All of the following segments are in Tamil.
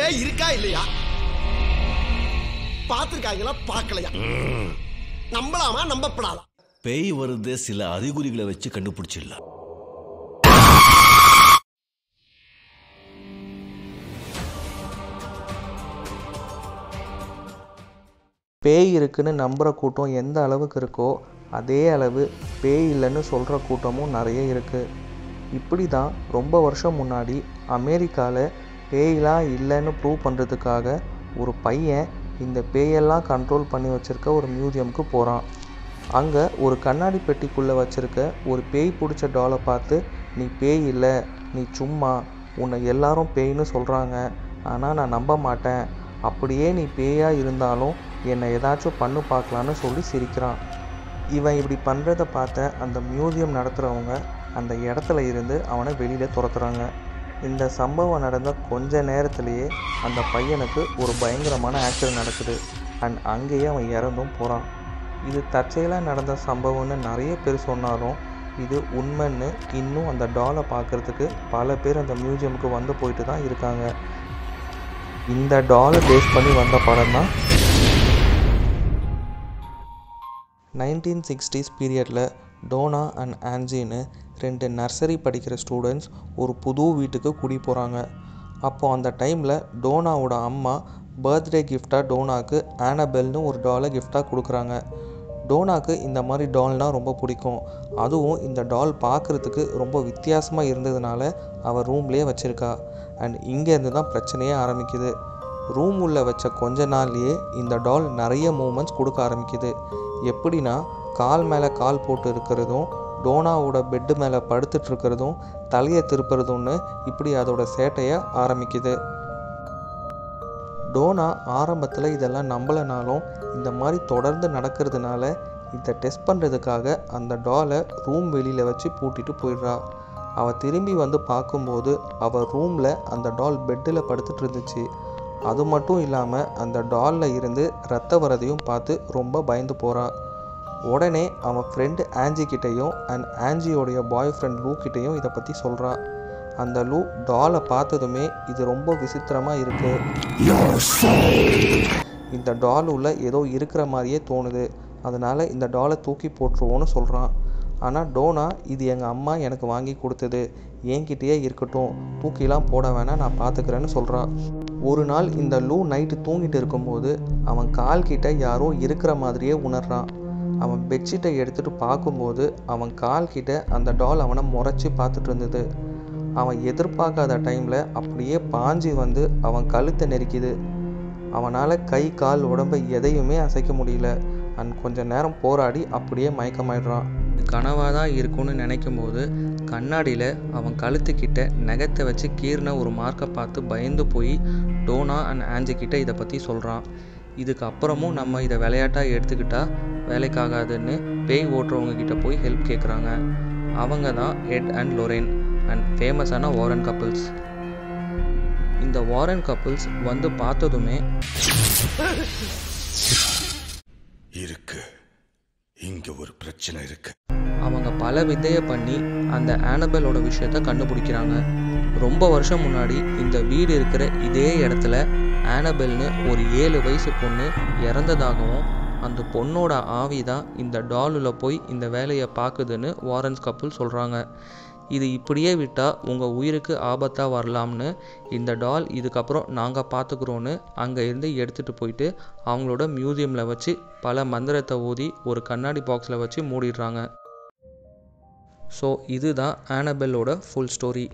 பேய் இருக்கா இல்லையா? பார்த்துருக்காங்களா பார்க்கலையா? நம்பலாமா? நம்பப்படாதா? பேய் வருது சில அறிகுறிகளை வச்சு கண்டுபிடிச்சிடலாம். பேய் இருக்குன்னு நம்புகிற கூட்டம் எந்த அளவுக்கு இருக்கோ அதே அளவு பேய் இல்லைன்னு சொல்கிற கூட்டமும் நிறைய இருக்குது இப்படி தான் ரொம்ப வருஷம் முன்னாடி அமெரிக்காவில் பேயெலாம் இல்லைன்னு ப்ரூவ் பண்ணுறதுக்காக ஒரு பையன் இந்த பேயெல்லாம் கண்ட்ரோல் பண்ணி வச்சுருக்க ஒரு மியூசியமுக்கு போகிறான் அங்கே ஒரு கண்ணாடி பெட்டிக்குள்ளே வச்சுருக்க ஒரு பேய் பிடிச்ச டாலை பார்த்து நீ பேய் இல்லை நீ சும்மா உன்னை எல்லாரும் பேய்னு சொல்கிறாங்க ஆனால் நான் நம்ப மாட்டேன். அப்படியே நீ பேயாக இருந்தாலும் என்னை ஏதாச்சும் பண்ணு பார்க்கலான்னு சொல்லி சிரிக்கிறான். இவன் இப்படி பண்ணுறத பார்த்த அந்த மியூசியம் நடத்துகிறவங்க அந்த இடத்துல இருந்து அவனை வெளியில் துரத்துறாங்க. இந்த சம்பவம் நடந்த கொஞ்ச நேரத்திலேயே அந்த பையனுக்கு ஒரு பயங்கரமான ஆக்சிடென்ட் நடக்குது. அண்ட் அங்கேயே அவன் இறந்தும் போகிறான் இது தற்செயலாக நடந்த சம்பவம்னு நிறைய பேர் சொன்னாலும் இது உண்மைன்னு இன்னும் அந்த டாலை பார்க்குறதுக்கு பல பேர் அந்த மியூசியமுக்கு வந்து போயிட்டு தான் இருக்காங்க. இந்த டாலை பேஸ் பண்ணி வந்த படம் தான் நைன்டீன் சிக்ஸ்டீஸ் பீரியடில் டோனா அண்ட் ஆன்ஜின்னு ரெண்டு நர்சரி படிக்கிற ஸ்டூடெண்ட்ஸ் ஒரு புது வீட்டுக்கு குடி போகிறாங்க அப்போது அந்த டைமில் டோனாவோட அம்மா பர்த்டே கிஃப்டாக டோனாக்கு ஆனபெல்னு ஒரு டாலை கிஃப்டாக கொடுக்குறாங்க. டோனாக்கு இந்த மாதிரி டால்னால் ரொம்ப பிடிக்கும். அதுவும் இந்த டால் பார்க்குறதுக்கு ரொம்ப வித்தியாசமாக இருந்ததுனால அவள் ரூம்லேயே வச்சுருக்கா. அண்ட் இங்கேருந்து தான் பிரச்சனையே ஆரம்பிக்குது. ரூம் உள்ளே வச்ச கொஞ்ச நாள்லேயே இந்த டால் நிறைய மூமெண்ட்ஸ் கொடுக்க ஆரம்பிக்குது. எப்படின்னா கால் மேலே கால் போட்டு இருக்கிறதும் டோனாவோட பெட்டு மேலே படுத்துட்டு இருக்கிறதும் தலையை திருப்புறதும்னு இப்படி அதோட சேட்டையை ஆரம்பிக்குது. டோனா ஆரம்பத்தில் இதெல்லாம் நம்பலைனாலும் இந்த மாதிரி தொடர்ந்து நடக்கிறதுனால இதை டெஸ்ட் பண்ணுறதுக்காக அந்த டாலை ரூம் வெளியில் வச்சு பூட்டிட்டு போயிடுறா. அவள் திரும்பி வந்து பார்க்கும்போது அவள் ரூமில் அந்த டால் பெட்டில் படுத்துட்டு இருந்துச்சு அது மட்டும் இல்லாமல் அந்த டாலில் இருந்து ரத்த வரதையும் பார்த்து ரொம்ப பயந்து போகிறாள் உடனே அவன் ஃப்ரெண்டு ஆஞ்சி கிட்டேயும் அண்ட் ஆஞ்சியோடைய பாய் ஃப்ரெண்ட் லூ கிட்டேயும் இதை பற்றி சொல்கிறான் அந்த லூ டாலை பார்த்ததுமே இது ரொம்ப விசித்திரமாக இருக்குது இந்த டால் உள்ள ஏதோ இருக்கிற மாதிரியே தோணுது. அதனால் இந்த டாலை தூக்கி போட்டுருவோன்னு சொல்கிறான் ஆனால் டோனா இது எங்கள் அம்மா எனக்கு வாங்கி கொடுத்தது. என்கிட்டயே இருக்கட்டும். தூக்கிலாம் போட வேணாம் நான் பார்த்துக்கிறேன்னு சொல்கிறான் ஒரு நாள் இந்த லூ நைட்டு தூங்கிட்டு இருக்கும்போது அவன் கால் கிட்ட யாரோ இருக்கிற மாதிரியே உணர்றான். அவன் பெட்ஷீட்டை எடுத்துகிட்டு பார்க்கும்போது அவன் கால்கிட்ட அந்த டால் அவனை முறைச்சி பார்த்துட்டு இருந்தது. அவன் எதிர்பார்க்காத டைமில் அப்படியே பாஞ்சி வந்து அவன் கழுத்தை நெரிக்குது. அவனால் கை கால் உடம்பை எதையுமே அசைக்க முடியல. அண்ட் கொஞ்ச நேரம் போராடி அப்படியே மயக்கமாயிடுறான். கனவாக தான் இருக்கும்னு நினைக்கும் போது கண்ணாடியில் அவன் கழுத்துக்கிட்ட நகத்தை வச்சு கீர்ன ஒரு மார்க்கை பார்த்து பயந்து போய் டோனா அண்ட் ஆஞ்சிக்கிட்ட இதை பற்றி சொல்கிறான் இதுக்கு அப்புறமும் நம்ம இதை விளையாட்டாக எடுத்துக்கிட்டா வேலைக்காகாதுன்னு பேய் ஓட்டுறவங்க கிட்ட போய் ஹெல்ப் கேட்குறாங்க அவங்க தான் எட் அண்ட் லொரேன் அண்ட் ஃபேமஸான வாரன் கப்புள்ஸ் இந்த வாரன் கப்புள்ஸ் வந்து பார்த்ததுமே இருக்கு. இங்க ஒரு பிரச்சனை இருக்கு. அவங்க பல வித்தையை பண்ணி அந்த ஆனபெலோட விஷயத்த கண்டுபிடிக்கிறாங்க. ரொம்ப வருஷம் முன்னாடி இந்த வீடு இருக்கிற இதே இடத்துல ஆனபெல்னு ஒரு ஏழு வயசு பொண்ணு இறந்ததாகவும் அந்த பொண்ணோட ஆவி தான் இந்த டாலில் போய் இந்த வேலையை பார்க்குதுன்னு வாரன்ஸ் கப்புள் சொல்கிறாங்க இது இப்படியே விட்டால் உங்கள் உயிருக்கு ஆபத்தாக வரலாம்னு இந்த டால் இதுக்கப்புறம் நாங்கள் பார்த்துக்குறோன்னு அங்கே இருந்து எடுத்துகிட்டு போயிட்டு அவங்களோட மியூசியமில் வச்சு பல மந்திரத்தை ஊதி ஒரு கண்ணாடி பாக்ஸில் வச்சு மூடிடுறாங்க. ஸோ இதுதான் ஆனபெல்லோட ஃபுல் ஸ்டோரி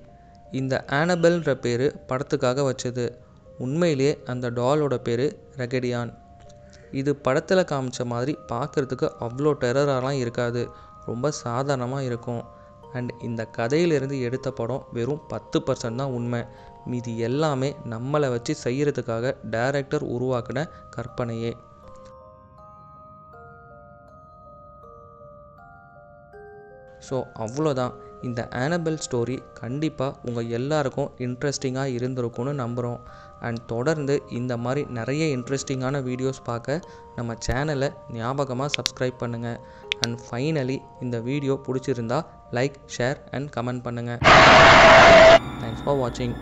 இந்த ஆனபெல்ன்ற பேர் படத்துக்காக வச்சது. உண்மையிலே அந்த டாலோட பேர் ரெகடியான் இது படத்தில் காமிச்ச மாதிரி பார்க்குறதுக்கு அவ்வளோ டெரராலாம் இருக்காது. ரொம்ப சாதாரணமாக இருக்கும். அண்ட் இந்த கதையிலிருந்து எடுத்த படம் வெறும் பத்து பர்சன்ட் தான் உண்மை. மீதி எல்லாமே நம்மளை வச்சு செய்கிறதுக்காக டைரக்டர் உருவாக்கின கற்பனையே. ஸோ அவ்வளோதான் இந்த ஆனபெல் ஸ்டோரி கண்டிப்பாக உங்கள் எல்லாருக்கும் இன்ட்ரெஸ்டிங்காக இருந்திருக்கும்னு நம்புகிறோம் அண்ட் தொடர்ந்து இந்த மாதிரி நிறைய இன்ட்ரெஸ்டிங்கான வீடியோஸ் பார்க்க நம்ம சேனலை ஞாபகமாக சப்ஸ்கிரைப் பண்ணுங்கள் அண்ட் ஃபைனலி இந்த வீடியோ பிடிச்சிருந்தா லைக் ஷேர் அண்ட் கமெண்ட் பண்ணுங்கள் தேங்க்ஸ் ஃபார் வாட்சிங்